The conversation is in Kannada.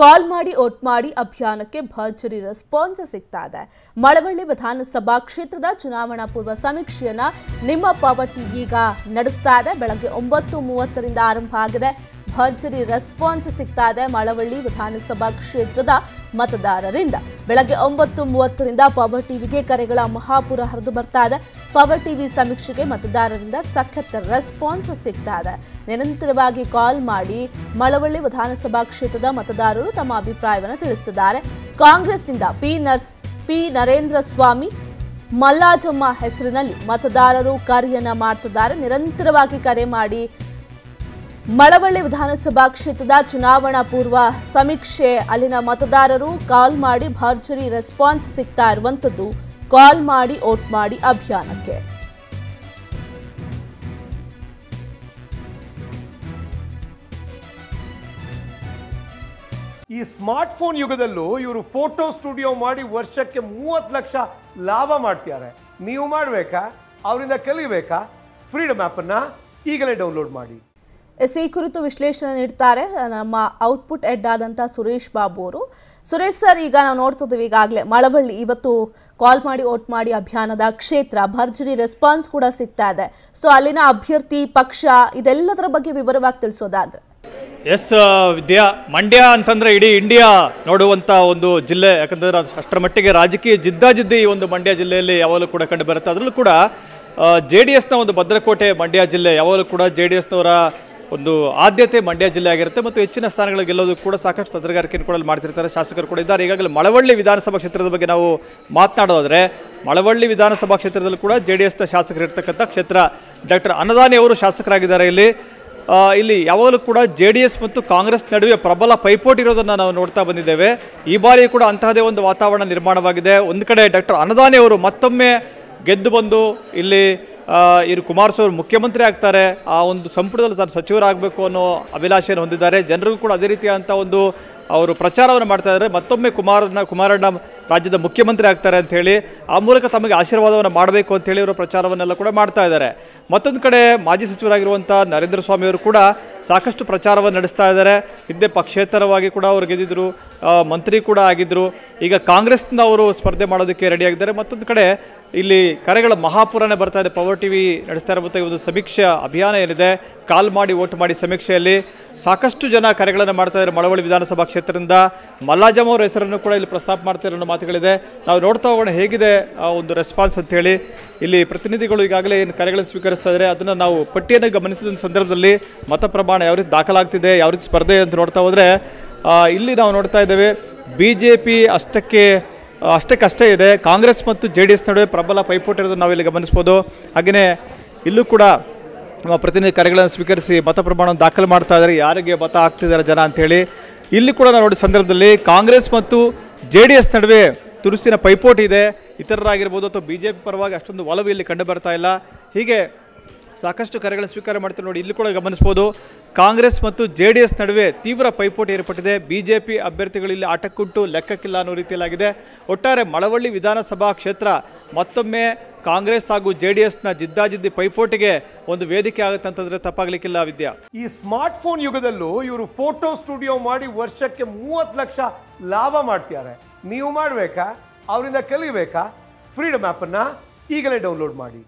ಕಾಲ್ ಮಾಡಿ ಓಟ್ ಮಾಡಿ ಅಭಿಯಾನಕ್ಕೆ ಭರ್ಜರಿ ರೆಸ್ಪಾನ್ಸ್ ಸಿಗ್ತಾ ಇದೆ. ಮಳವಳ್ಳಿ ವಿಧಾನಸಭಾ ಕ್ಷೇತ್ರದ ಚುನಾವಣಾ ಪೂರ್ವ ಸಮೀಕ್ಷೆಯನ್ನ ನಿಮ್ಮ ಪಾವತಿ ಈಗ ನಡೆಸ್ತಾ ಇದೆ. ಬೆಳಗ್ಗೆ ಒಂಬತ್ತು ಮೂವತ್ತರಿಂದ ಆರಂಭ ಆಗಿದೆ. ಭರ್ಜರಿ ರೆಸ್ಪಾನ್ಸ್ ಸಿಗ್ತಾ ಇದೆ ಮಳವಳ್ಳಿ ವಿಧಾನಸಭಾ ಕ್ಷೇತ್ರದ ಮತದಾರರಿಂದ. ಬೆಳಗ್ಗೆ ಒಂಬತ್ತು ಮೂವತ್ತರಿಂದ ಪವರ್ ಟಿವಿಗೆ ಕರೆಗಳ ಮಹಾಪುರ ಹರಿದು ಬರ್ತಾ ಇದೆ. ಪವರ್ ಟಿವಿ ಸಮೀಕ್ಷೆಗೆ ಮತದಾರರಿಂದ ಸಖತ್ ರೆಸ್ಪಾನ್ಸ್ ಸಿಗ್ತಾ ಇದೆ. ನಿರಂತರವಾಗಿ ಕಾಲ್ ಮಾಡಿ ಮಳವಳ್ಳಿ ವಿಧಾನಸಭಾ ಕ್ಷೇತ್ರದ ಮತದಾರರು ತಮ್ಮ ಅಭಿಪ್ರಾಯವನ್ನು ತಿಳಿಸುತ್ತಿದ್ದಾರೆ ಕಾಂಗ್ರೆಸ್ನಿಂದ ಪಿ ನರ್ಸ್ ಪಿ ನರೇಂದ್ರ ಸ್ವಾಮಿ ಮಲ್ಲಾಜಮ್ಮ ಹೆಸರಿನಲ್ಲಿ ಮತದಾರರು ಕಾರ್ಯನ ಮಾಡ್ತಿದ್ದಾರೆ. ನಿರಂತರವಾಗಿ ಕರೆ ಮಾಡಿ ಮಳವಳ್ಳಿ ವಿಧಾನಸಭಾ ಕ್ಷೇತ್ರದ ಚುನಾವಣಾ ಪೂರ್ವ ಸಮೀಕ್ಷೆ, ಅಲ್ಲಿನ ಮತದಾರರು ಕಾಲ್ ಮಾಡಿ ಭರ್ಜರಿ ರೆಸ್ಪಾನ್ಸ್ ಸಿಗ್ತಾ ಇರುವಂತದ್ದು ಕಾಲ್ ಮಾಡಿ ಓಟ್ ಮಾಡಿ ಅಭಿಯಾನಕ್ಕೆ. ಈ ಸ್ಮಾರ್ಟ್ ಫೋನ್ ಯುಗದಲ್ಲೂ ಇವರು ಫೋಟೋ ಸ್ಟುಡಿಯೋ ಮಾಡಿ ವರ್ಷಕ್ಕೆ ಮೂವತ್ತು ಲಕ್ಷ ಲಾಭ ಮಾಡ್ತಿದ್ದಾರೆ. ನೀವು ಮಾಡಬೇಕಾ? ಅವರಿಂದ ಕಲಿಬೇಕಾ? ಫ್ರೀಡಮ್ ಆ್ಯಪನ್ನು ಈಗಲೇ ಡೌನ್ಲೋಡ್ ಮಾಡಿ. ಎಸ್ ಈ ಕುರಿತು ವಿಶ್ಲೇಷಣೆ ನೀಡ್ತಾರೆ. ನಮ್ಮ ಔಟ್ಪುಟ್ ಎಡ್ ಆದಂಥ ಸುರೇಶ್ ಬಾಬು ಅವರು. ಸುರೇಶ್ ಸರ್, ಈಗ ನಾವು ನೋಡ್ತಿದ್ದೀವಿ ಈಗಾಗಲೇ ಮಳವಳ್ಳಿ ಇವತ್ತು ಕಾಲ್ ಮಾಡಿ ಓಟ್ ಮಾಡಿ ಅಭಿಯಾನದ ಕ್ಷೇತ್ರ. ಭರ್ಜರಿ ರೆಸ್ಪಾನ್ಸ್ ಕೂಡ ಸಿಗ್ತಾ ಇದೆ. ಸೊ, ಅಲ್ಲಿನ ಅಭ್ಯರ್ಥಿ, ಪಕ್ಷ ಇದೆಲ್ಲದರ ಬಗ್ಗೆ ವಿವರವಾಗಿ ತಿಳಿಸೋದಾದ್ರೆ. ಎಸ್ ವಿದ್ಯಾ, ಮಂಡ್ಯ ಅಂತಂದ್ರೆ ಇಡೀ ಇಂಡಿಯಾ ನೋಡುವಂಥ ಒಂದು ಜಿಲ್ಲೆ. ಯಾಕಂದ್ರೆ ಅಷ್ಟರ ಮಟ್ಟಿಗೆ ರಾಜಕೀಯ ಜಿದ್ದಾಜಿದ್ದಿ ಈ ಒಂದು ಮಂಡ್ಯ ಜಿಲ್ಲೆಯಲ್ಲಿ ಯಾವಾಗಲೂ ಕೂಡ ಕಂಡು ಬರುತ್ತೆ. ಅದರಲ್ಲೂ ಕೂಡ ಜೆ ಡಿ ಎಸ್ನ ಒಂದು ಭದ್ರಕೋಟೆ ಮಂಡ್ಯ ಜಿಲ್ಲೆ, ಯಾವಾಗಲೂ ಕೂಡ ಜೆ ಡಿ ಎಸ್ನವರ ಒಂದು ಆದ್ಯತೆ ಮಂಡ್ಯ ಜಿಲ್ಲೆ ಆಗಿರುತ್ತೆ ಮತ್ತು ಹೆಚ್ಚಿನ ಸ್ಥಾನಗಳು ಗೆಲ್ಲೋದು ಕೂಡ ಸಾಕಷ್ಟು ತಂತ್ರಗಾರಿಕೆಯನ್ನು ಕೂಡ ಮಾಡ್ತಿರ್ತಾರೆ ಶಾಸಕರು ಕೂಡ ಇದ್ದಾರೆ. ಈಗಾಗಲೇ ಮಳವಳ್ಳಿ ವಿಧಾನಸಭಾ ಕ್ಷೇತ್ರದ ಬಗ್ಗೆ ನಾವು ಮಾತನಾಡೋದಾದರೆ, ಮಳವಳ್ಳಿ ವಿಧಾನಸಭಾ ಕ್ಷೇತ್ರದಲ್ಲಿ ಕೂಡ ಜೆ ಡಿ ಎಸ್ನ ಶಾಸಕರು ಇರ್ತಕ್ಕಂಥ ಕ್ಷೇತ್ರ ಡಾಕ್ಟರ್ ಅನ್ನದಾನಿ ಅವರು ಶಾಸಕರಾಗಿದ್ದಾರೆ. ಇಲ್ಲಿ ಇಲ್ಲಿ ಯಾವಾಗಲೂ ಕೂಡ ಜೆ ಡಿ ಎಸ್ ಮತ್ತು ಕಾಂಗ್ರೆಸ್ ನಡುವೆ ಪ್ರಬಲ ಪೈಪೋಟಿ ಇರೋದನ್ನು ನಾವು ನೋಡ್ತಾ ಬಂದಿದ್ದೇವೆ. ಈ ಬಾರಿ ಕೂಡ ಅಂತಹದೇ ಒಂದು ವಾತಾವರಣ ನಿರ್ಮಾಣವಾಗಿದೆ. ಒಂದು ಕಡೆ ಡಾಕ್ಟರ್ ಅನ್ನದಾನಿ ಅವರು ಮತ್ತೊಮ್ಮೆ ಗೆದ್ದು ಬಂದು ಇಲ್ಲಿ ಇವರು ಕುಮಾರಸ್ವಾಮಿ ಮುಖ್ಯಮಂತ್ರಿ ಆಗ್ತಾರೆ. ಆ ಒಂದು ಸಂಪುಟದಲ್ಲಿ ತಾನು ಸಚಿವರಾಗಬೇಕು ಅನ್ನೋ ಅಭಿಲಾಷೆಯನ್ನು ಹೊಂದಿದ್ದಾರೆ. ಜನರಿಗೂ ಕೂಡ ಅದೇ ರೀತಿಯಾದಂಥ ಒಂದು ಅವರು ಪ್ರಚಾರವನ್ನು ಮಾಡ್ತಾ ಇದ್ದಾರೆ. ಮತ್ತೊಮ್ಮೆ ಕುಮಾರನ ಕುಮಾರಣ್ಣ ರಾಜ್ಯದ ಮುಖ್ಯಮಂತ್ರಿ ಆಗ್ತಾರೆ ಅಂಥೇಳಿ ಆ ಮೂಲಕ ತಮಗೆ ಆಶೀರ್ವಾದವನ್ನು ಮಾಡಬೇಕು ಅಂತೇಳಿ ಅವರು ಪ್ರಚಾರವನ್ನೆಲ್ಲ ಕೂಡ ಮಾಡ್ತಾ ಇದ್ದಾರೆ. ಮತ್ತೊಂದು ಕಡೆ ಮಾಜಿ ಸಚಿವರಾಗಿರುವಂಥ ನರೇಂದ್ರ ಸ್ವಾಮಿ ಅವರು ಕೂಡ ಸಾಕಷ್ಟು ಪ್ರಚಾರವನ್ನು ನಡೆಸ್ತಾ ಇದ್ದಾರೆ. ಹಿಂದೆ ಪಕ್ಷೇತರವಾಗಿ ಕೂಡ ಅವರು ಗೆದ್ದಿದ್ರು ಮಂತ್ರಿ ಕೂಡ ಆಗಿದ್ದರು ಈಗ ಕಾಂಗ್ರೆಸ್ನ ಅವರು ಸ್ಪರ್ಧೆ ಮಾಡೋದಕ್ಕೆ ರೆಡಿಯಾಗಿದ್ದಾರೆ ಮತ್ತೊಂದು ಕಡೆ ಇಲ್ಲಿ ಕರೆಗಳ ಮಹಾಪುರನೇ ಬರ್ತಾ ಇದೆ. ಪವರ್ ಟಿ ವಿ ನಡೆಸ್ತಾ ಇರುವಂಥ ಒಂದು ಸಮೀಕ್ಷೆ ಅಭಿಯಾನ ಏನಿದೆ? ಕಾಲ್ ಮಾಡಿ ಓಟ್ ಮಾಡಿ ಸಮೀಕ್ಷೆಯಲ್ಲಿ ಸಾಕಷ್ಟು ಜನ ಕರೆಗಳನ್ನು ಮಾಡ್ತಾ ಇದ್ದಾರೆ ಮಳವಳ್ಳಿ ವಿಧಾನಸಭಾ ಕ್ಷೇತ್ರದಿಂದ. ಮಲ್ಲಾಜಮ್ಮ ಅವರ ಹೆಸರನ್ನು ಕೂಡ ಇಲ್ಲಿ ಪ್ರಸ್ತಾಪ ಮಾಡ್ತಾ ಇರೋ ಮಾತುಗಳಿದೆ. ನಾವು ನೋಡ್ತಾ ಹೋಗೋಣ ಹೇಗಿದೆ ಆ ಒಂದು ರೆಸ್ಪಾನ್ಸ್ ಅಂತೇಳಿ ಇಲ್ಲಿ ಪ್ರತಿನಿಧಿಗಳು ಈಗಾಗಲೇ ಏನು ಕರೆಗಳನ್ನು ಸ್ವೀಕರಿಸ್ತಾ ಇದ್ದಾರೆ, ಅದನ್ನು ನಾವು ಪಟ್ಟಿಯನ್ನು ಗಮನಿಸಿದ ಸಂದರ್ಭದಲ್ಲಿ ಮತ ಪ್ರಮಾಣ ಯಾವ ರೀತಿ ದಾಖಲಾಗ್ತಿದೆ, ಯಾವ ರೀತಿ ಸ್ಪರ್ಧೆ ಅಂತ ನೋಡ್ತಾ ಹೋದರೆ ಇಲ್ಲಿ ನಾವು ನೋಡ್ತಾ ಇದ್ದೇವೆ ಬಿ ಜೆ ಪಿ ಅಷ್ಟಕ್ಕೆ ಅಷ್ಟಕ್ಕಷ್ಟೇ ಇದೆ. ಕಾಂಗ್ರೆಸ್ ಮತ್ತು ಜೆ ಡಿ ಎಸ್ ನಡುವೆ ಪ್ರಬಲ ಪೈಪೋಟಿ ಇರೋದನ್ನು ನಾವಿಲ್ಲಿ ಗಮನಿಸ್ಬೋದು. ಹಾಗೆಯೇ ಇಲ್ಲೂ ಕೂಡ ನಮ್ಮ ಪ್ರತಿನಿಧಿ ಕರೆಗಳನ್ನು ಸ್ವೀಕರಿಸಿ ಮತ ಪ್ರಮಾಣವನ್ನು ದಾಖಲು ಮಾಡ್ತಾ ಇದ್ದಾರೆ. ಯಾರಿಗೆ ಮತ ಹಾಕ್ತಿದ್ದಾರೆ ಜನ ಅಂಥೇಳಿ ಇಲ್ಲಿ ಕೂಡ ನಾವು ನೋಡಿ ಸಂದರ್ಭದಲ್ಲಿ ಕಾಂಗ್ರೆಸ್ ಮತ್ತು ಜೆ ಡಿ ಎಸ್ ನಡುವೆ ತುರುಸಿನ ಪೈಪೋಟಿ ಇದೆ. ಇತರರಾಗಿರ್ಬೋದು ಅಥವಾ ಬಿ ಜೆ ಪಿ ಪರವಾಗಿ ಅಷ್ಟೊಂದು ಒಲವು ಇಲ್ಲಿ ಕಂಡು ಬರ್ತಾ ಇಲ್ಲ. ಹೀಗೆ ಸಾಕಷ್ಟು ಕರೆಗಳನ್ನು ಸ್ವೀಕಾರ ಮಾಡ್ತಾರೆ ನೋಡಿ, ಇಲ್ಲಿ ಕೂಡ ಗಮನಿಸ್ಬೋದು. ಕಾಂಗ್ರೆಸ್ ಮತ್ತು ಜೆ ಡಿ ಎಸ್ ನಡುವೆ ತೀವ್ರ ಪೈಪೋಟಿ ಏರ್ಪಟ್ಟಿದೆ. ಬಿ ಜೆ ಪಿ ಅಭ್ಯರ್ಥಿಗಳಲ್ಲಿ ಆಟಕ್ಕುಂಟು, ಲೆಕ್ಕಕ್ಕಿಲ್ಲ ಅನ್ನೋ ರೀತಿಯಲ್ಲಾಗಿದೆ. ಒಟ್ಟಾರೆ ಮಳವಳ್ಳಿ ವಿಧಾನಸಭಾ ಕ್ಷೇತ್ರ ಮತ್ತೊಮ್ಮೆ ಕಾಂಗ್ರೆಸ್ ಹಾಗೂ ಜೆ ಡಿ ಎಸ್ನ ಜಿದ್ದಾಜಿದ್ದಿ ಪೈಪೋಟಿಗೆ ಒಂದು ವೇದಿಕೆ ಆಗುತ್ತೆ ಅಂತಂದ್ರೆ ತಪ್ಪಾಗ್ಲಿಕ್ಕಿಲ್ಲ ವಿದ್ಯಾ. ಈ ಸ್ಮಾರ್ಟ್ ಫೋನ್ ಯುಗದಲ್ಲೂ ಇವರು ಫೋಟೋ ಸ್ಟುಡಿಯೋ ಮಾಡಿ ವರ್ಷಕ್ಕೆ ಮೂವತ್ತು ಲಕ್ಷ ಲಾಭ ಮಾಡ್ತಿದ್ದಾರೆ. ನೀವು ಮಾಡಬೇಕಾ? ಅವರಿಂದ ಕಲಿಬೇಕಾ? ಫ್ರೀಡಮ್ ಆ್ಯಪನ್ನು ಈಗಲೇ ಡೌನ್ಲೋಡ್ ಮಾಡಿ.